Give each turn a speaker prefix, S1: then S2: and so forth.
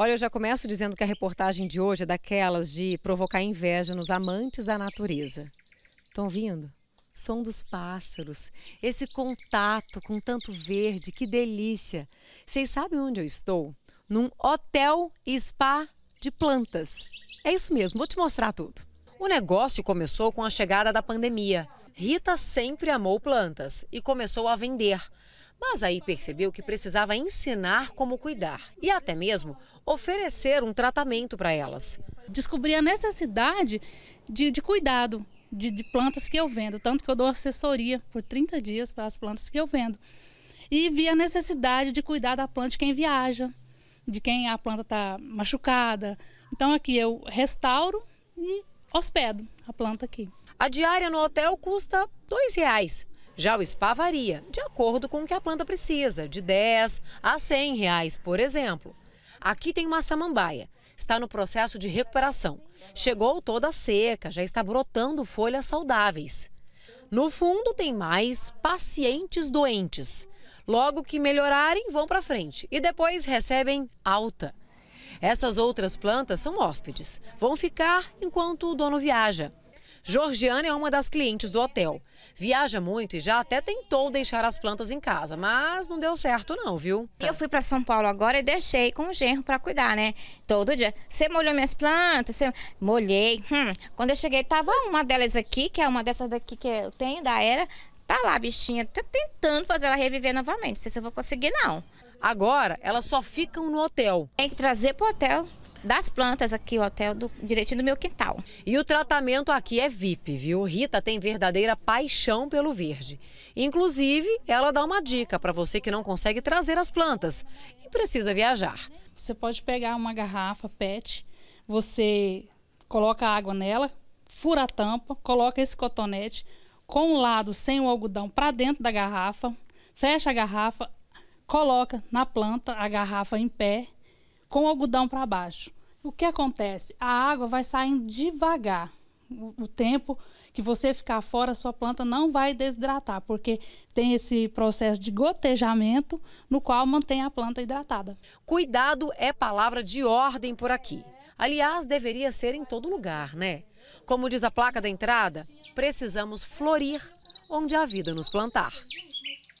S1: Olha, eu já começo dizendo que a reportagem de hoje é daquelas de provocar inveja nos amantes da natureza. Estão vindo? Som dos pássaros, esse contato com tanto verde, que delícia! Vocês sabem onde eu estou? Num hotel spa de plantas. É isso mesmo, vou te mostrar tudo. O negócio começou com a chegada da pandemia. Rita sempre amou plantas e começou a vender. Mas aí percebeu que precisava ensinar como cuidar e até mesmo oferecer um tratamento para elas.
S2: Descobri a necessidade de, de cuidado de, de, plantas que eu vendo, tanto que eu dou assessoria por 30 dias para as plantas que eu vendo. E vi a necessidade de cuidar da planta de quem viaja, de quem a planta está machucada. Então aqui eu restauro e hospedo a planta aqui.
S1: A diária no hotel custa R$ reais. Já o spa varia, de acordo com o que a planta precisa, de 10 a 100 reais, por exemplo. Aqui tem uma samambaia, está no processo de recuperação. Chegou toda seca, já está brotando folhas saudáveis. No fundo tem mais pacientes doentes. Logo que melhorarem, vão para frente e depois recebem alta. Essas outras plantas são hóspedes, vão ficar enquanto o dono viaja. Georgiana é uma das clientes do hotel. Viaja muito e já até tentou deixar as plantas em casa, mas não deu certo não, viu?
S3: Eu fui para São Paulo agora e deixei com o genro para cuidar, né? Todo dia. Você molhou minhas plantas? Molhei. Hum. Quando eu cheguei, tava uma delas aqui, que é uma dessas daqui que eu tenho, da Era. Tá lá, bichinha, tá tentando fazer ela reviver novamente. Não sei se eu vou conseguir, não.
S1: Agora, elas só ficam no hotel.
S3: Tem que trazer pro hotel das plantas aqui, o hotel, do, direitinho do meu quintal.
S1: E o tratamento aqui é VIP, viu? Rita tem verdadeira paixão pelo verde. Inclusive, ela dá uma dica para você que não consegue trazer as plantas e precisa viajar.
S2: Você pode pegar uma garrafa PET, você coloca água nela, fura a tampa, coloca esse cotonete com o lado sem o algodão para dentro da garrafa, fecha a garrafa, coloca na planta a garrafa em pé com o algodão para baixo. O que acontece? A água vai saindo devagar. O, tempo que você ficar fora, sua planta não vai desidratar, porque tem esse processo de gotejamento no qual mantém a planta hidratada.
S1: Cuidado é palavra de ordem por aqui. Aliás, deveria ser em todo lugar, né? Como diz a placa da entrada, precisamos florir onde a vida nos plantar.